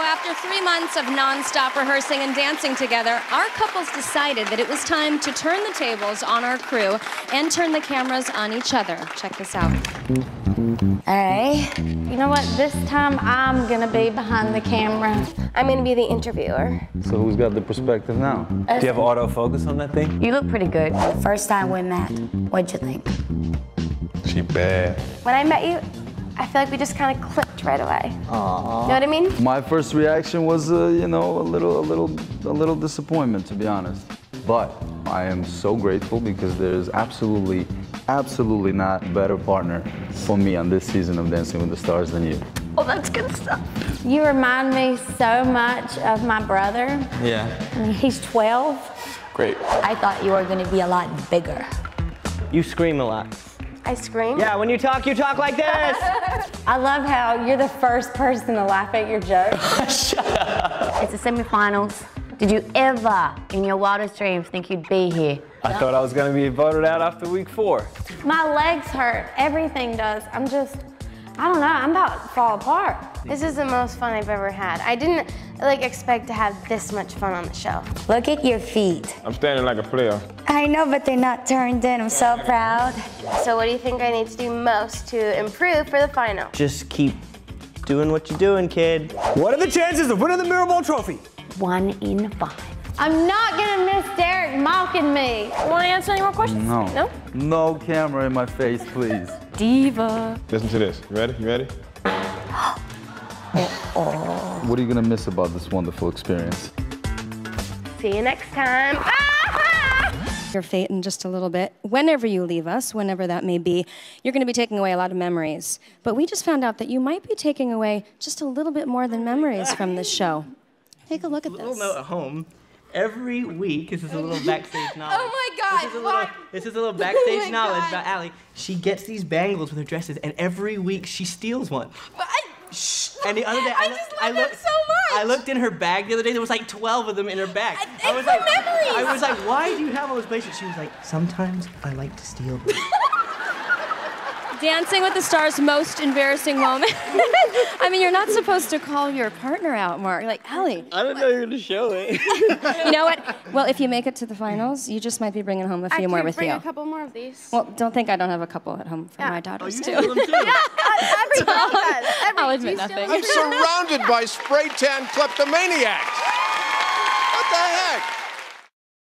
After three months of nonstop rehearsing and dancing together, our couples decided that it was time to turn the tables on our crew and turn the cameras on each other. Check this out. All right. You know what? This time I'm gonna be behind the camera. I'm gonna be the interviewer. So who's got the perspective now? Do you have autofocus on that thing? You look pretty good. First time we met, what'd you think? She bad. When I met you, I feel like we just kind of clicked right away. Aww. You know what I mean? My first reaction was, uh, you know, a little, a little, a little disappointment, to be honest. But I am so grateful because there's absolutely, absolutely not a better partner for me on this season of Dancing with the Stars than you. Oh, that's good stuff. You remind me so much of my brother. Yeah. I mean, he's 12. Great. I thought you were gonna be a lot bigger. You scream a lot. I scream. Yeah, when you talk, you talk like this. I love how you're the first person to laugh at your jokes. It's the semifinals. Did you ever, in your wildest dreams, think you'd be here? I thought I was gonna be voted out after week four. My legs hurt. Everything does. I'm just, I don't know. I'm about to fall apart. This is the most fun I've ever had. I didn't like expect to have this much fun on the show. Look at your feet. I'm standing like a player. I know, but they're not turned in. I'm so proud. So what do you think I need to do most to improve for the final? Just keep doing what you're doing, kid. What are the chances of winning the Mirror Ball trophy? One in five. I'm not gonna miss Derek mocking me. Want to answer any more questions? No. No? No camera in my face, please. Diva. Listen to this. You ready? You ready? What are you gonna miss about this wonderful experience? See you next time. Your fate in just a little bit. Whenever you leave us, whenever that may be, you're going to be taking away a lot of memories. But we just found out that you might be taking away just a little bit more than memories from this show. Take a look at this. little this. note at home. Every week, this is a little backstage oh knowledge. Oh my God, This is a little, this is a little Oh backstage my knowledge God. about Allie. She gets these bangles with her dresses, and every week she steals one. But I, And the other day, I loo- just I love them looked, so much. I looked in her bag the other day. There was like 12 of them in her bag. I- was they're like, memories. I was like, why do you have all those bracelets? She was like, sometimes I like to steal. Dancing with the Stars' most embarrassing moment. I mean, you're not supposed to call your partner out, Mark. Like, Ellie. I didn't know you were gonna show it. You know what? Well, if you make it to the finals, you just might be bringing home a few more could with bring you. a couple more of these. Well, don't think I don't have a couple at home for Yeah. my oh, daughters oh, you too. steal them too. Uh, every girl does. Every, I'll admit nothing. I'm surrounded by spray tan kleptomaniacs.